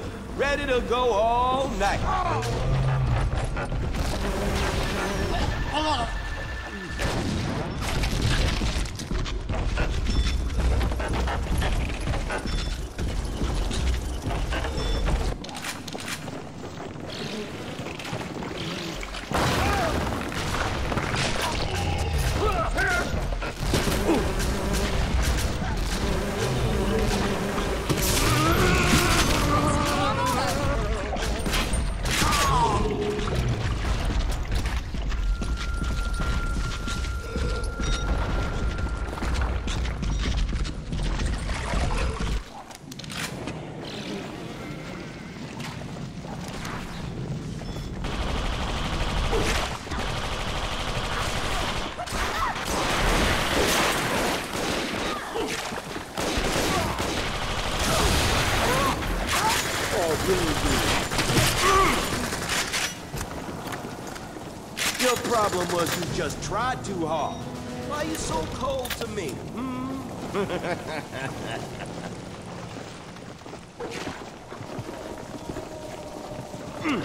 Good, ready to go all night. Your problem was you just tried too hard. Why are you so cold to me? Hmm?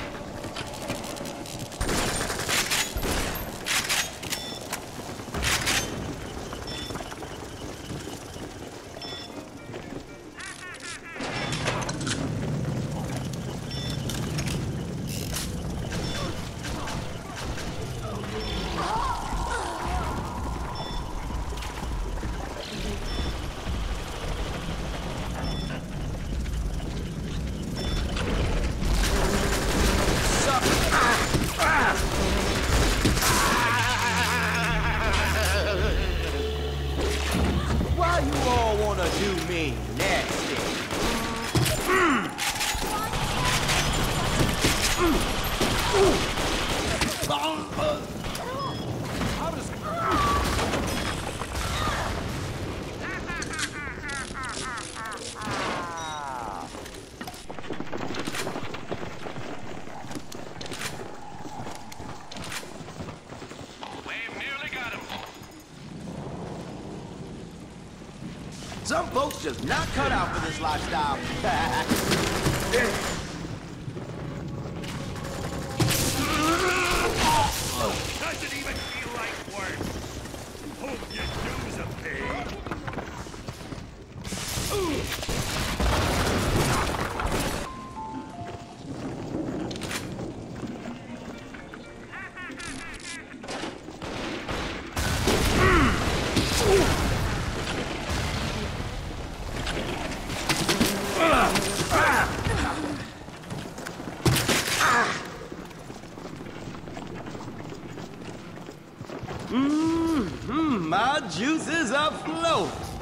We've Some folks just not cut out for this lifestyle. Doesn't even feel like work. Hope are paid. Mmm, my juices are flowing.